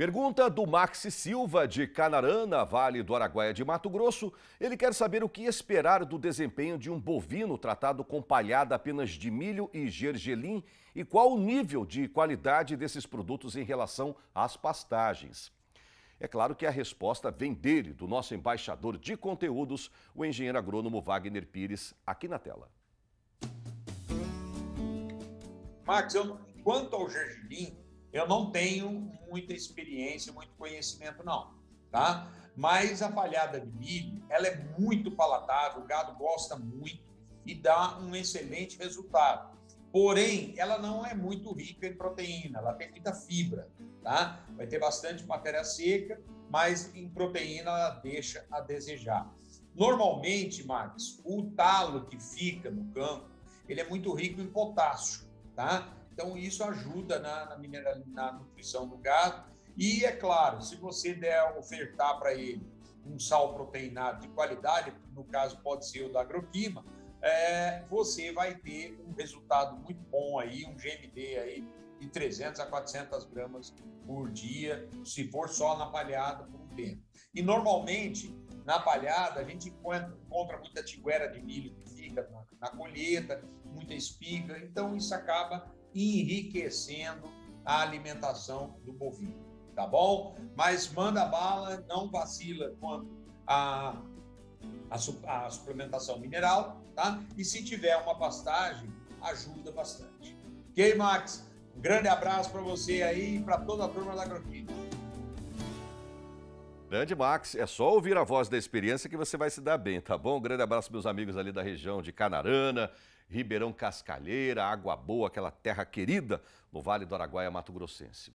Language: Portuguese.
Pergunta do Maxi Silva, de Canarana, Vale do Araguaia de Mato Grosso. Ele quer saber o que esperar do desempenho de um bovino tratado com palhada apenas de milho e gergelim e qual o nível de qualidade desses produtos em relação às pastagens. É claro que a resposta vem dele, do nosso embaixador de conteúdos, o engenheiro agrônomo Wagner Pires, aqui na tela. Max, quanto ao gergelim, eu não tenho muita experiência, muito conhecimento, não, tá? Mas a palhada de milho, ela é muito palatável, o gado gosta muito e dá um excelente resultado. Porém, ela não é muito rica em proteína, ela tem muita fibra, tá? Vai ter bastante matéria seca, mas em proteína ela deixa a desejar. Normalmente, Max, o talo que fica no campo, ele é muito rico em potássio, tá? Então, isso ajuda na, na, mineral, na nutrição do gado. E, é claro, se você der ofertar para ele um sal proteinado de qualidade, no caso pode ser o da agroquima, é, você vai ter um resultado muito bom aí, um GMD aí de 300 a 400 gramas por dia, se for só na palhada por um tempo. E normalmente, na palhada, a gente encontra, encontra muita tiguera de milho que fica na, na colheita, muita espiga, então isso acaba enriquecendo a alimentação do bovino, tá bom? Mas manda bala, não vacila quanto a, a, a suplementação mineral, tá? E se tiver uma pastagem, ajuda bastante. Ok, Max? Um grande abraço para você aí e para toda a turma da Agroquímica. Grande Max, é só ouvir a voz da experiência que você vai se dar bem, tá bom? Um grande abraço meus amigos ali da região de Canarana, Ribeirão Cascalheira, Água Boa, aquela terra querida no Vale do Araguaia, Mato Grossense.